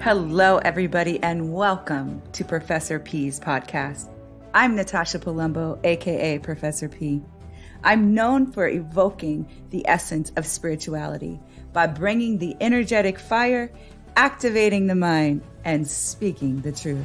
Hello, everybody, and welcome to Professor P's podcast. I'm Natasha Palumbo, aka Professor P. I'm known for evoking the essence of spirituality by bringing the energetic fire, activating the mind, and speaking the truth.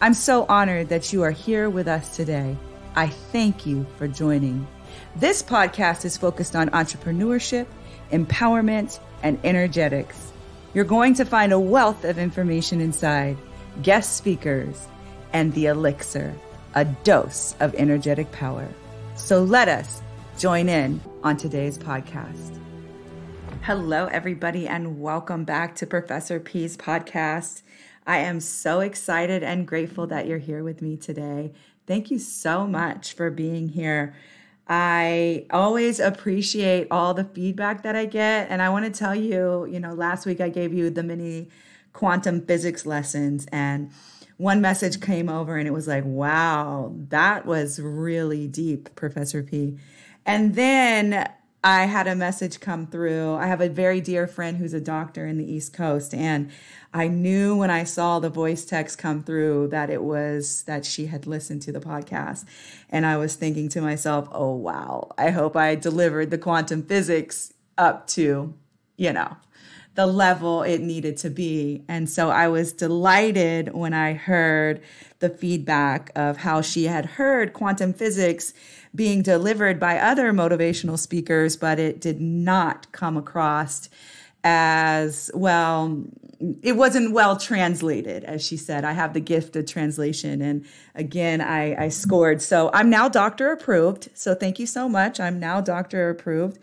I'm so honored that you are here with us today. I thank you for joining. This podcast is focused on entrepreneurship, empowerment, and energetics. You're going to find a wealth of information inside, guest speakers, and the elixir, a dose of energetic power. So let us join in on today's podcast. Hello, everybody, and welcome back to Professor P's podcast. I am so excited and grateful that you're here with me today. Thank you so much for being here. I always appreciate all the feedback that I get. And I want to tell you, you know, last week I gave you the mini quantum physics lessons, and one message came over and it was like, wow, that was really deep, Professor P. And then I had a message come through. I have a very dear friend who's a doctor in the East Coast, and I knew when I saw the voice text come through that it was that she had listened to the podcast. And I was thinking to myself, oh, wow, I hope I delivered the quantum physics up to, you know, the level it needed to be. And so I was delighted when I heard the feedback of how she had heard quantum physics being delivered by other motivational speakers, but it did not come across as well it wasn't well translated as she said. I have the gift of translation and again i i scored. So i'm now doctor approved so thank you so much. I'm now doctor approved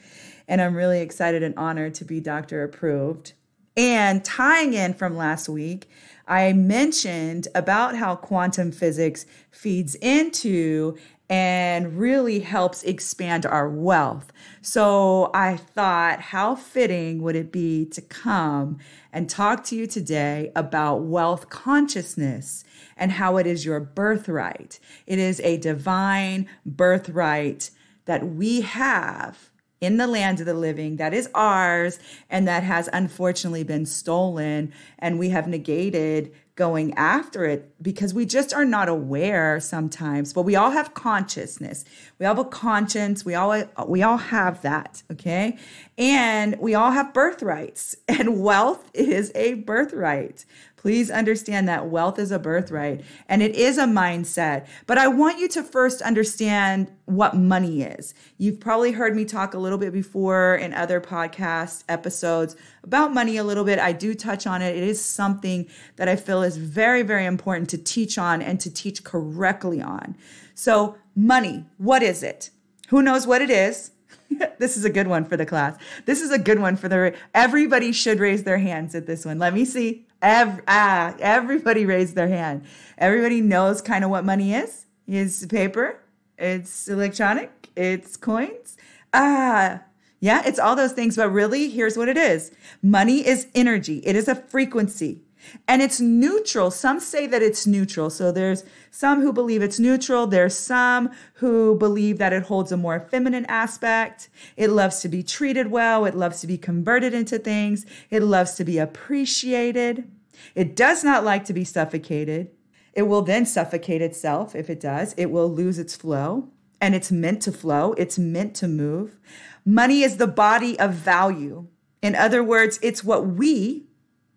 and i'm really excited and honored to be doctor approved and tying in from last week i mentioned about how quantum physics feeds into and really helps expand our wealth. So I thought, how fitting would it be to come and talk to you today about wealth consciousness and how it is your birthright? It is a divine birthright that we have in the land of the living that is ours and that has unfortunately been stolen. And we have negated going after it because we just are not aware sometimes but we all have consciousness. We all have a conscience. We all we all have that okay? And we all have birthrights. And wealth is a birthright Please understand that wealth is a birthright and it is a mindset. But I want you to first understand what money is. You've probably heard me talk a little bit before in other podcast episodes about money a little bit. I do touch on it. It is something that I feel is very, very important to teach on and to teach correctly on. So, money, what is it? Who knows what it is? this is a good one for the class. This is a good one for the everybody should raise their hands at this one. Let me see. Every, ah, everybody raised their hand. Everybody knows kind of what money is. It's paper, it's electronic, it's coins. Ah, yeah, it's all those things. But really, here's what it is money is energy, it is a frequency. And it's neutral. Some say that it's neutral. So there's some who believe it's neutral. There's some who believe that it holds a more feminine aspect. It loves to be treated well. It loves to be converted into things. It loves to be appreciated. It does not like to be suffocated. It will then suffocate itself if it does. It will lose its flow. And it's meant to flow, it's meant to move. Money is the body of value. In other words, it's what we,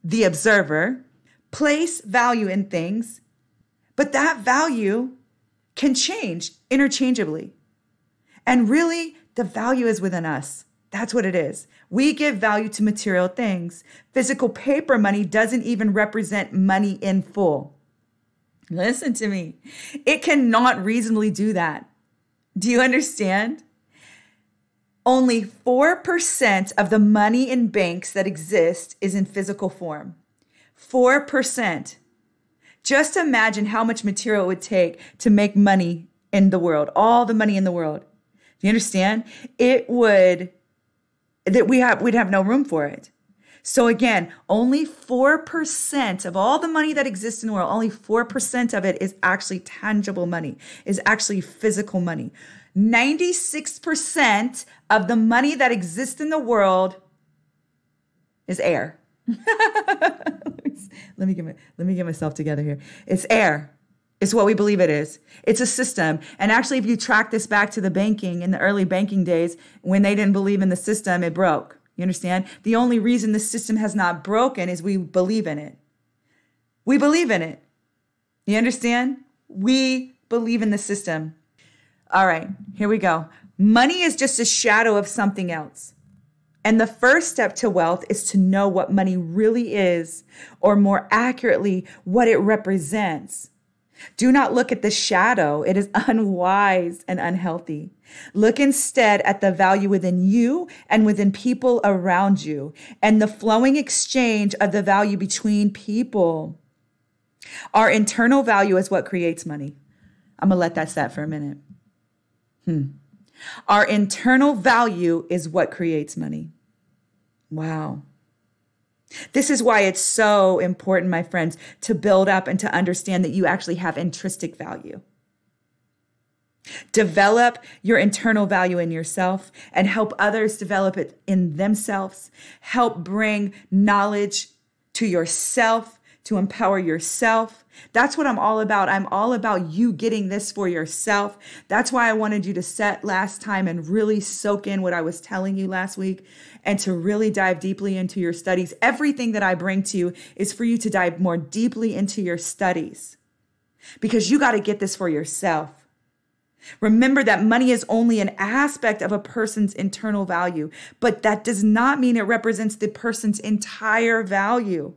the observer, place value in things, but that value can change interchangeably. And really, the value is within us. That's what it is. We give value to material things. Physical paper money doesn't even represent money in full. Listen to me. It cannot reasonably do that. Do you understand? Only 4% of the money in banks that exist is in physical form. 4%. Just imagine how much material it would take to make money in the world, all the money in the world. Do you understand? It would, that we have, we'd have no room for it. So again, only 4% of all the money that exists in the world, only 4% of it is actually tangible money, is actually physical money. 96% of the money that exists in the world is air. let me get my, let me get myself together here. It's air. It's what we believe it is. It's a system. And actually, if you track this back to the banking in the early banking days, when they didn't believe in the system, it broke. You understand? The only reason the system has not broken is we believe in it. We believe in it. You understand? We believe in the system. All right, here we go. Money is just a shadow of something else. And the first step to wealth is to know what money really is, or more accurately, what it represents. Do not look at the shadow. It is unwise and unhealthy. Look instead at the value within you and within people around you and the flowing exchange of the value between people. Our internal value is what creates money. I'm to let that set for a minute. Hmm. Our internal value is what creates money. Wow. This is why it's so important, my friends, to build up and to understand that you actually have intrinsic value. Develop your internal value in yourself and help others develop it in themselves. Help bring knowledge to yourself to empower yourself. That's what I'm all about. I'm all about you getting this for yourself. That's why I wanted you to set last time and really soak in what I was telling you last week and to really dive deeply into your studies. Everything that I bring to you is for you to dive more deeply into your studies because you got to get this for yourself. Remember that money is only an aspect of a person's internal value, but that does not mean it represents the person's entire value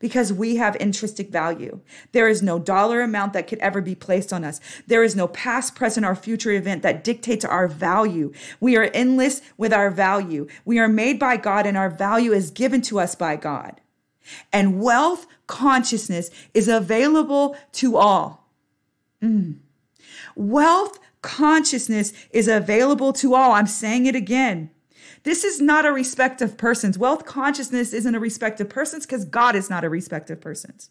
because we have intrinsic value. There is no dollar amount that could ever be placed on us. There is no past, present, or future event that dictates our value. We are endless with our value. We are made by God and our value is given to us by God. And wealth consciousness is available to all. Mm. Wealth consciousness is available to all. I'm saying it again. This is not a respect of persons. Wealth consciousness isn't a respect of persons because God is not a respect of persons.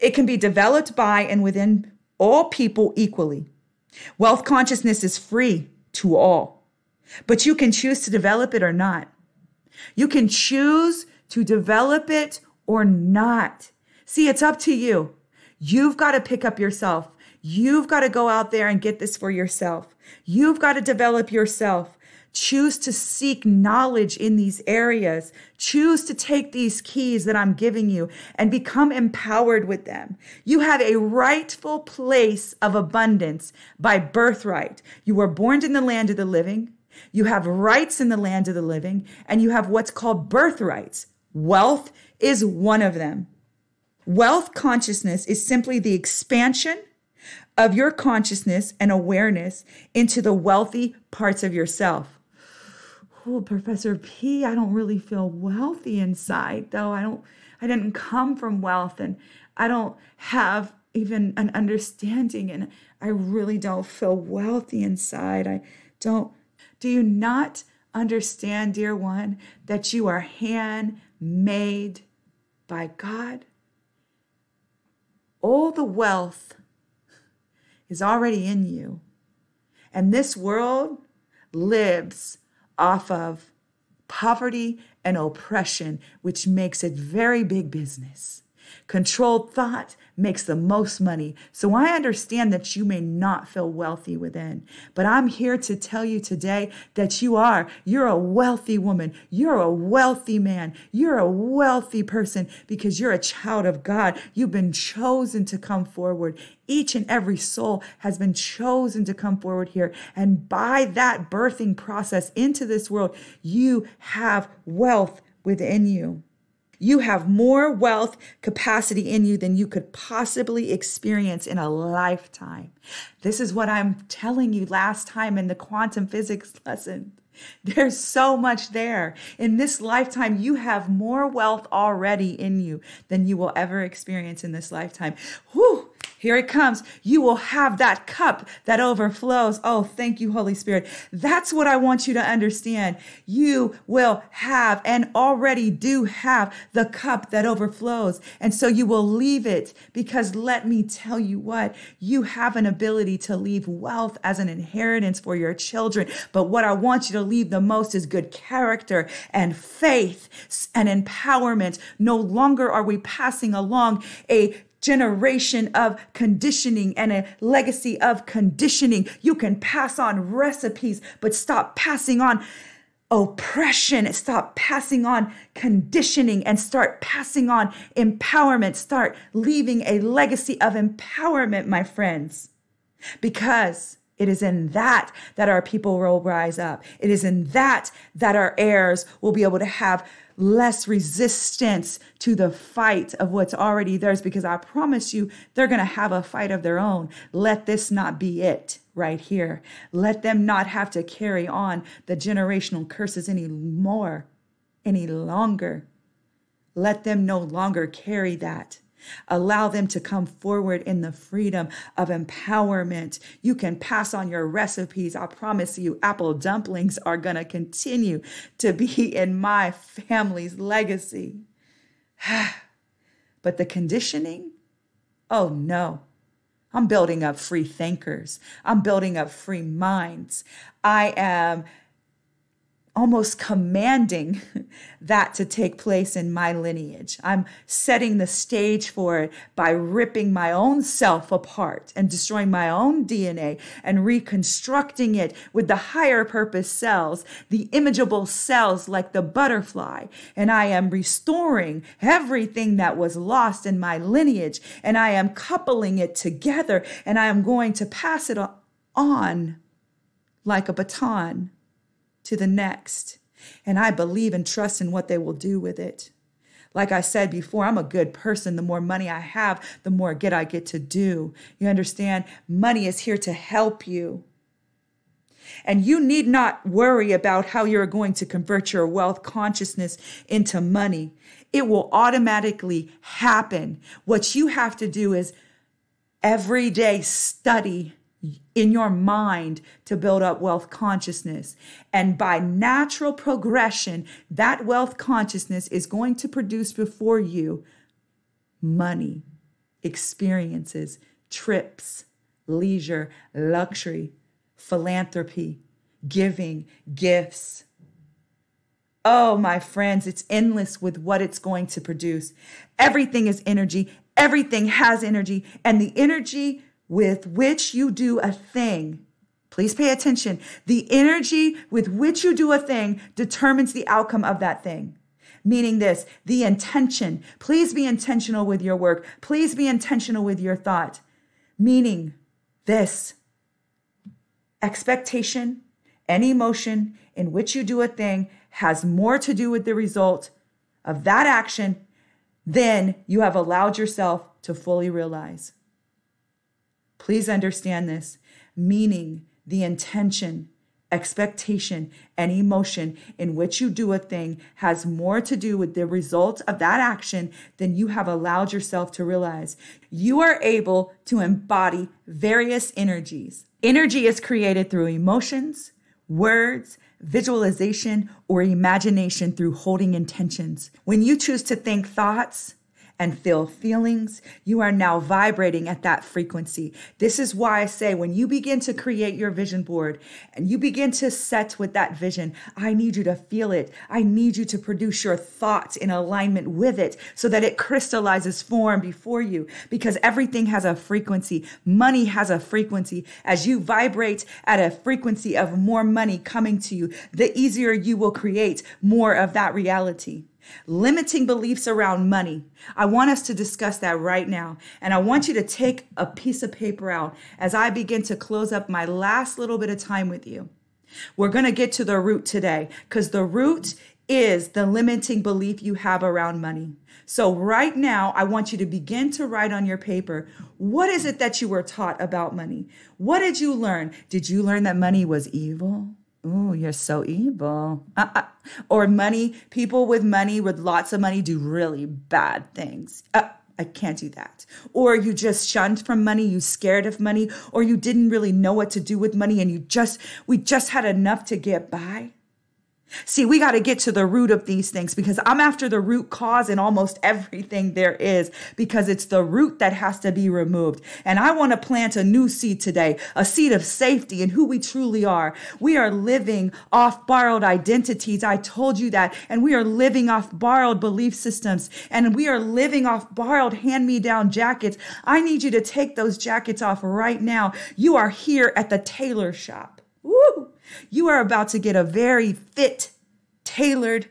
It can be developed by and within all people equally. Wealth consciousness is free to all, but you can choose to develop it or not. You can choose to develop it or not. See, it's up to you. You've got to pick up yourself. You've got to go out there and get this for yourself. You've got to develop yourself. Choose to seek knowledge in these areas. Choose to take these keys that I'm giving you and become empowered with them. You have a rightful place of abundance by birthright. You were born in the land of the living. You have rights in the land of the living, and you have what's called birthrights. Wealth is one of them. Wealth consciousness is simply the expansion of your consciousness and awareness into the wealthy parts of yourself oh, Professor P, I don't really feel wealthy inside, though. I don't, I didn't come from wealth and I don't have even an understanding and I really don't feel wealthy inside. I don't. Do you not understand, dear one, that you are handmade by God? All the wealth is already in you. And this world lives off of poverty and oppression, which makes it very big business. Controlled thought makes the most money. So I understand that you may not feel wealthy within, but I'm here to tell you today that you are. You're a wealthy woman. You're a wealthy man. You're a wealthy person because you're a child of God. You've been chosen to come forward. Each and every soul has been chosen to come forward here. And by that birthing process into this world, you have wealth within you. You have more wealth capacity in you than you could possibly experience in a lifetime. This is what I'm telling you last time in the quantum physics lesson. There's so much there. In this lifetime, you have more wealth already in you than you will ever experience in this lifetime. Whew, Here it comes. You will have that cup that overflows. Oh, thank you, Holy Spirit. That's what I want you to understand. You will have and already do have the cup that overflows. And so you will leave it because let me tell you what, you have an ability to leave wealth as an inheritance for your children. But what I want you to leave the most is good character and faith and empowerment. No longer are we passing along a generation of conditioning and a legacy of conditioning. You can pass on recipes, but stop passing on oppression. Stop passing on conditioning and start passing on empowerment. Start leaving a legacy of empowerment, my friends, because it is in that that our people will rise up. It is in that that our heirs will be able to have less resistance to the fight of what's already theirs because I promise you they're going to have a fight of their own. Let this not be it right here. Let them not have to carry on the generational curses anymore, any longer. Let them no longer carry that. Allow them to come forward in the freedom of empowerment. You can pass on your recipes. I promise you, apple dumplings are going to continue to be in my family's legacy. but the conditioning? Oh no. I'm building up free thinkers. I'm building up free minds. I am almost commanding that to take place in my lineage. I'm setting the stage for it by ripping my own self apart and destroying my own DNA and reconstructing it with the higher purpose cells, the imaginal cells like the butterfly. And I am restoring everything that was lost in my lineage and I am coupling it together and I am going to pass it on like a baton to the next. And I believe and trust in what they will do with it. Like I said before, I'm a good person. The more money I have, the more good I get to do. You understand? Money is here to help you. And you need not worry about how you're going to convert your wealth consciousness into money. It will automatically happen. What you have to do is every day study in your mind to build up wealth consciousness. And by natural progression, that wealth consciousness is going to produce before you money, experiences, trips, leisure, luxury, philanthropy, giving, gifts. Oh, my friends, it's endless with what it's going to produce. Everything is energy. Everything has energy. And the energy with which you do a thing, please pay attention. The energy with which you do a thing determines the outcome of that thing. Meaning this, the intention. Please be intentional with your work. Please be intentional with your thought. Meaning this, expectation and emotion in which you do a thing has more to do with the result of that action than you have allowed yourself to fully realize. Please understand this, meaning the intention, expectation, and emotion in which you do a thing has more to do with the result of that action than you have allowed yourself to realize. You are able to embody various energies. Energy is created through emotions, words, visualization, or imagination through holding intentions. When you choose to think thoughts, and feel feelings, you are now vibrating at that frequency. This is why I say when you begin to create your vision board and you begin to set with that vision, I need you to feel it. I need you to produce your thoughts in alignment with it so that it crystallizes form before you because everything has a frequency. Money has a frequency. As you vibrate at a frequency of more money coming to you, the easier you will create more of that reality. Limiting beliefs around money. I want us to discuss that right now. And I want you to take a piece of paper out as I begin to close up my last little bit of time with you. We're going to get to the root today because the root is the limiting belief you have around money. So, right now, I want you to begin to write on your paper what is it that you were taught about money? What did you learn? Did you learn that money was evil? Oh, you're so evil. Uh, uh, or money, people with money, with lots of money, do really bad things. Uh, I can't do that. Or you just shunned from money, you scared of money, or you didn't really know what to do with money and you just, we just had enough to get by. See, we got to get to the root of these things because I'm after the root cause in almost everything there is because it's the root that has to be removed. And I want to plant a new seed today, a seed of safety in who we truly are. We are living off borrowed identities. I told you that. And we are living off borrowed belief systems and we are living off borrowed hand me down jackets. I need you to take those jackets off right now. You are here at the tailor shop. Woo! You are about to get a very fit, tailored,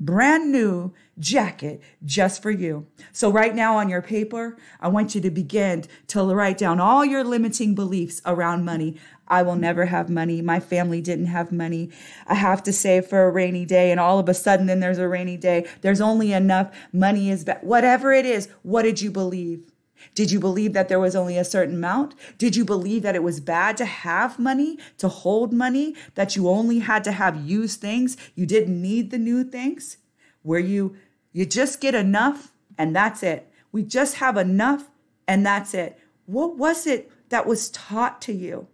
brand new jacket just for you. So, right now on your paper, I want you to begin to write down all your limiting beliefs around money. I will never have money. My family didn't have money. I have to save for a rainy day. And all of a sudden, then there's a rainy day. There's only enough. Money is bad. Whatever it is, what did you believe? Did you believe that there was only a certain amount? Did you believe that it was bad to have money, to hold money, that you only had to have used things? You didn't need the new things? Where you you just get enough and that's it. We just have enough and that's it. What was it that was taught to you?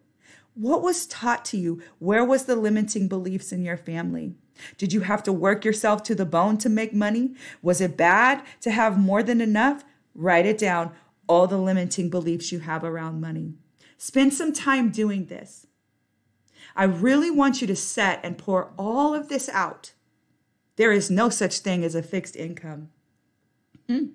What was taught to you? Where was the limiting beliefs in your family? Did you have to work yourself to the bone to make money? Was it bad to have more than enough? Write it down all the limiting beliefs you have around money. Spend some time doing this. I really want you to set and pour all of this out. There is no such thing as a fixed income. Hmm.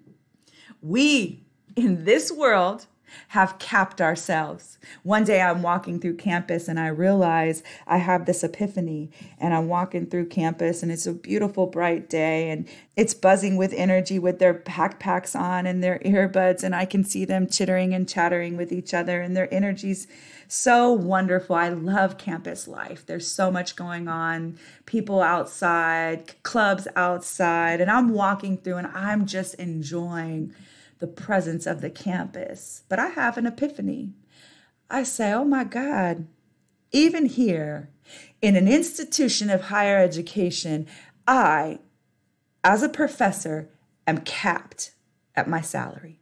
We in this world have capped ourselves. One day I'm walking through campus and I realize I have this epiphany and I'm walking through campus and it's a beautiful bright day and it's buzzing with energy with their backpacks on and their earbuds and I can see them chittering and chattering with each other and their energy's so wonderful. I love campus life. There's so much going on. People outside, clubs outside, and I'm walking through and I'm just enjoying the presence of the campus. But I have an epiphany. I say, oh my God, even here in an institution of higher education, I, as a professor, am capped at my salary.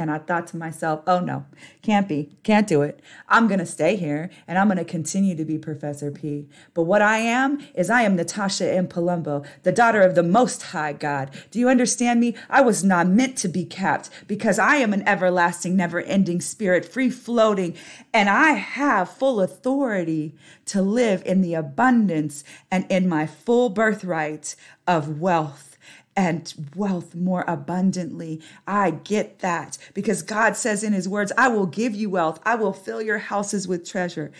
And I thought to myself, oh no, can't be, can't do it. I'm going to stay here and I'm going to continue to be Professor P. But what I am is I am Natasha M. Palumbo, the daughter of the Most High God. Do you understand me? I was not meant to be capped because I am an everlasting, never ending spirit, free floating, and I have full authority to live in the abundance and in my full birthright of wealth and wealth more abundantly. I get that because God says in his words, I will give you wealth. I will fill your houses with treasure.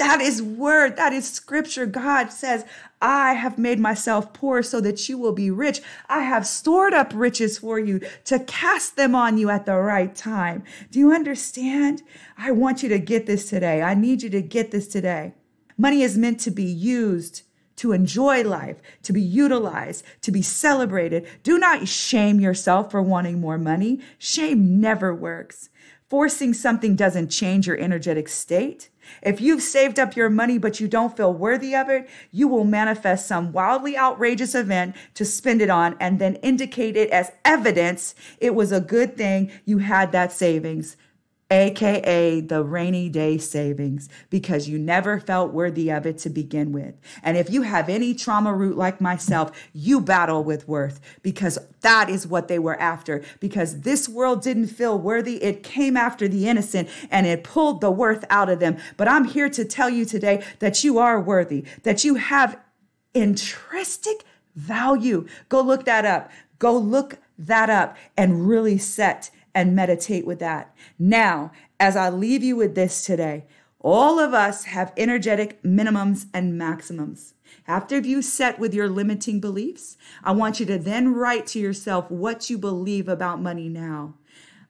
That is word. That is scripture. God says, I have made myself poor so that you will be rich. I have stored up riches for you to cast them on you at the right time. Do you understand? I want you to get this today. I need you to get this today. Money is meant to be used to enjoy life, to be utilized, to be celebrated. Do not shame yourself for wanting more money. Shame never works. Forcing something doesn't change your energetic state. If you've saved up your money but you don't feel worthy of it, you will manifest some wildly outrageous event to spend it on and then indicate it as evidence it was a good thing you had that savings aka the rainy day savings, because you never felt worthy of it to begin with. And if you have any trauma root like myself, you battle with worth because that is what they were after. Because this world didn't feel worthy, it came after the innocent and it pulled the worth out of them. But I'm here to tell you today that you are worthy, that you have intrinsic value. Go look that up. Go look that up and really set and meditate with that. Now, as I leave you with this today, all of us have energetic minimums and maximums. After you set with your limiting beliefs, I want you to then write to yourself what you believe about money now.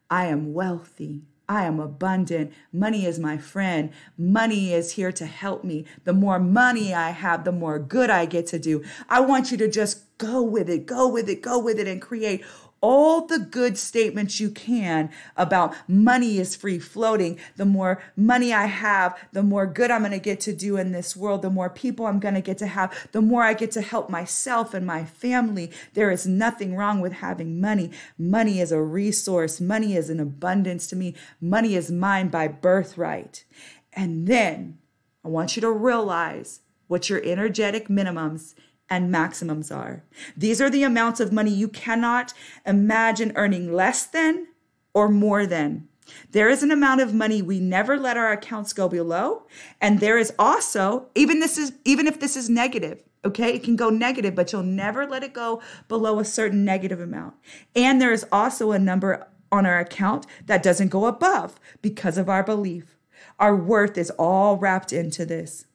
I am wealthy. I am abundant. Money is my friend. Money is here to help me. The more money I have, the more good I get to do. I want you to just go with it, go with it, go with it, and create all the good statements you can about money is free floating. The more money I have, the more good I'm going to get to do in this world, the more people I'm going to get to have, the more I get to help myself and my family. There is nothing wrong with having money. Money is a resource, money is an abundance to me. Money is mine by birthright. And then I want you to realize what your energetic minimums and maximums are. These are the amounts of money you cannot imagine earning less than or more than. There is an amount of money we never let our accounts go below, and there is also even this is even if this is negative, okay? It can go negative, but you'll never let it go below a certain negative amount. And there is also a number on our account that doesn't go above because of our belief. Our worth is all wrapped into this.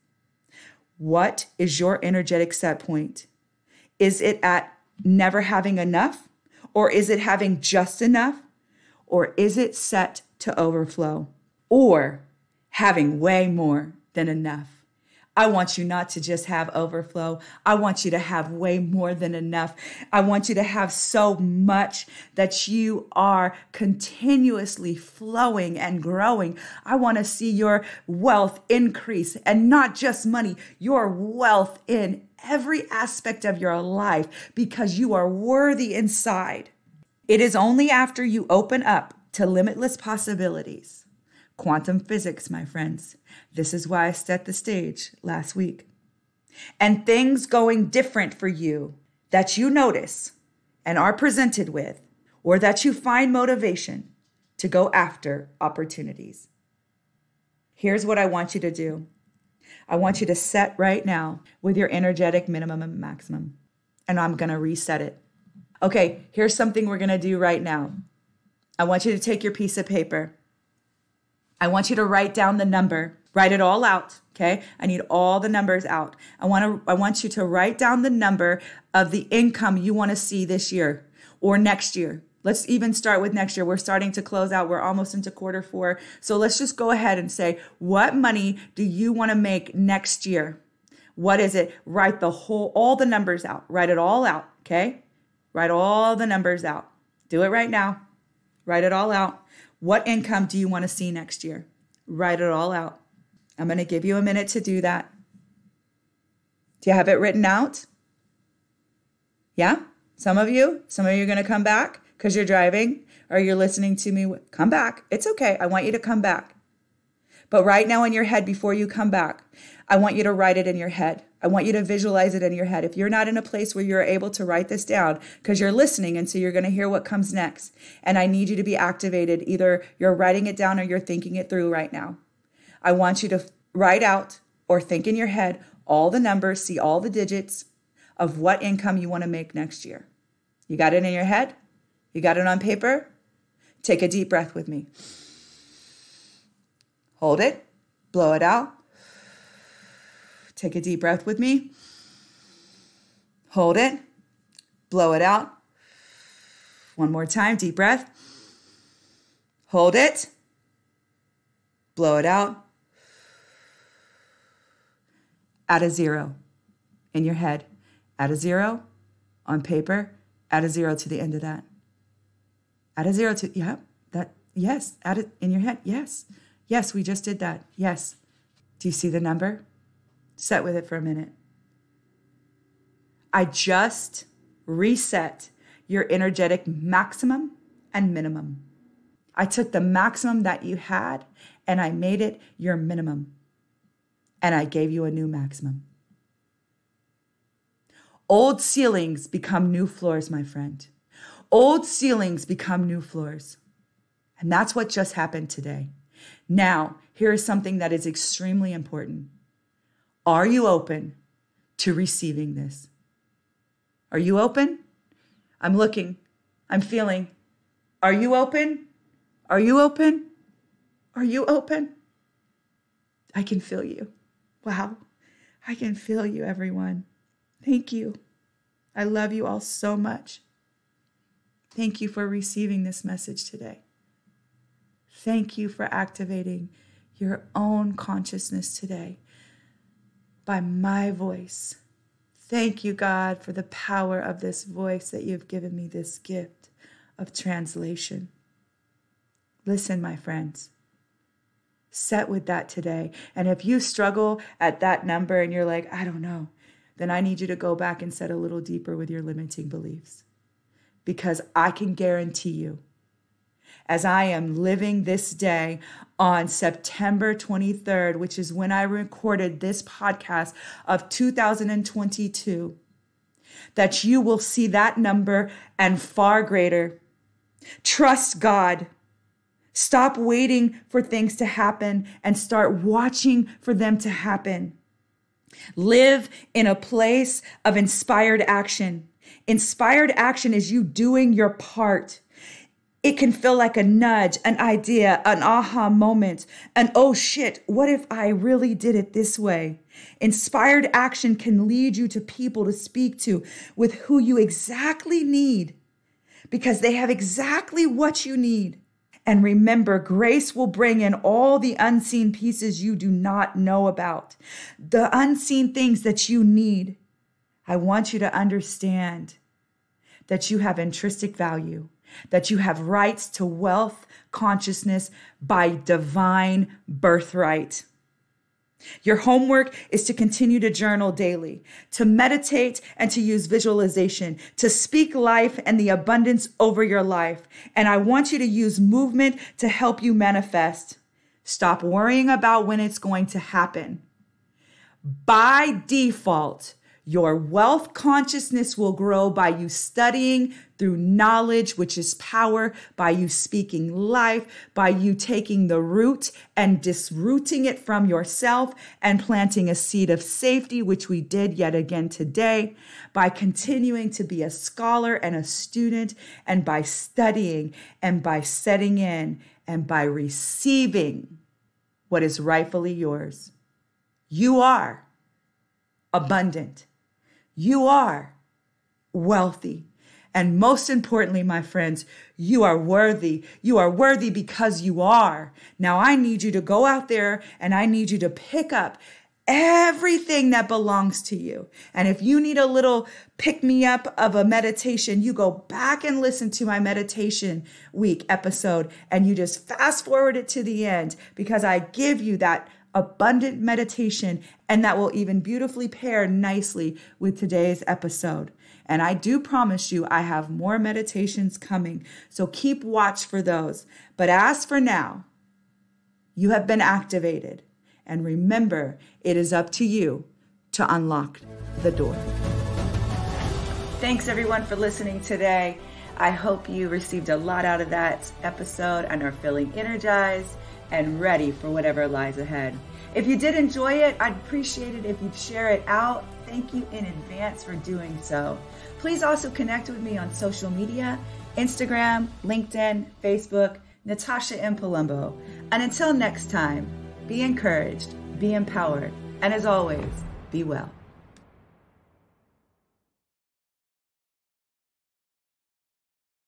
What is your energetic set point? Is it at never having enough? Or is it having just enough? Or is it set to overflow? Or having way more than enough? I want you not to just have overflow. I want you to have way more than enough. I want you to have so much that you are continuously flowing and growing. I want to see your wealth increase and not just money, your wealth in every aspect of your life because you are worthy inside. It is only after you open up to limitless possibilities Quantum physics, my friends. This is why I set the stage last week. And things going different for you that you notice and are presented with, or that you find motivation to go after opportunities. Here's what I want you to do I want you to set right now with your energetic minimum and maximum. And I'm going to reset it. Okay, here's something we're going to do right now. I want you to take your piece of paper I want you to write down the number, write it all out. Okay. I need all the numbers out. I want to, I want you to write down the number of the income you want to see this year or next year. Let's even start with next year. We're starting to close out. We're almost into quarter four. So let's just go ahead and say, what money do you want to make next year? What is it? Write the whole, all the numbers out. Write it all out. Okay. Write all the numbers out. Do it right now. Write it all out. What income do you want to see next year? Write it all out. I'm going to give you a minute to do that. Do you have it written out? Yeah? Some of you, some of you are going to come back because you're driving or you're listening to me. Come back. It's okay. I want you to come back. But right now in your head, before you come back, I want you to write it in your head. I want you to visualize it in your head. If you're not in a place where you're able to write this down, because you're listening, and so you're going to hear what comes next, and I need you to be activated. Either you're writing it down or you're thinking it through right now. I want you to write out or think in your head all the numbers, see all the digits of what income you want to make next year. You got it in your head? You got it on paper? Take a deep breath with me. Hold it, blow it out. Take a deep breath with me. Hold it. Blow it out. One more time. Deep breath. Hold it. Blow it out. Add a zero in your head. Add a zero on paper. Add a zero to the end of that. Add a zero to, yeah, that, yes. Add it in your head. Yes. Yes, we just did that. Yes. Do you see the number? Set with it for a minute. I just reset your energetic maximum and minimum. I took the maximum that you had and I made it your minimum. And I gave you a new maximum. Old ceilings become new floors, my friend. Old ceilings become new floors. And that's what just happened today. Now, here is something that is extremely important. Are you open to receiving this? Are you open? I'm looking. I'm feeling. Are you open? Are you open? Are you open? I can feel you. Wow. I can feel you, everyone. Thank you. I love you all so much. Thank you for receiving this message today. Thank you for activating your own consciousness today by my voice. Thank you, God, for the power of this voice that you've given me this gift of translation. Listen, my friends, set with that today. And if you struggle at that number and you're like, I don't know, then I need you to go back and set a little deeper with your limiting beliefs. Because I can guarantee you, as I am living this day on September 23rd, which is when I recorded this podcast of 2022, that you will see that number and far greater. Trust God. Stop waiting for things to happen and start watching for them to happen. Live in a place of inspired action. Inspired action is you doing your part. It can feel like a nudge, an idea, an aha moment, an oh shit, what if I really did it this way? Inspired action can lead you to people to speak to with who you exactly need because they have exactly what you need. And remember, grace will bring in all the unseen pieces you do not know about, the unseen things that you need. I want you to understand that you have intrinsic value that you have rights to wealth consciousness by divine birthright. Your homework is to continue to journal daily, to meditate and to use visualization, to speak life and the abundance over your life. And I want you to use movement to help you manifest. Stop worrying about when it's going to happen. By default, your wealth consciousness will grow by you studying through knowledge, which is power, by you speaking life, by you taking the root and disrooting it from yourself and planting a seed of safety, which we did yet again today, by continuing to be a scholar and a student, and by studying and by setting in and by receiving what is rightfully yours. You are abundant. You are wealthy. And most importantly, my friends, you are worthy. You are worthy because you are. Now, I need you to go out there and I need you to pick up everything that belongs to you. And if you need a little pick me up of a meditation, you go back and listen to my meditation week episode and you just fast forward it to the end because I give you that abundant meditation, and that will even beautifully pair nicely with today's episode. And I do promise you, I have more meditations coming, so keep watch for those. But as for now, you have been activated. And remember, it is up to you to unlock the door. Thanks everyone for listening today. I hope you received a lot out of that episode and are feeling energized and ready for whatever lies ahead. If you did enjoy it, I'd appreciate it if you'd share it out. Thank you in advance for doing so. Please also connect with me on social media Instagram, LinkedIn, Facebook, Natasha M. Palumbo. And until next time, be encouraged, be empowered, and as always, be well.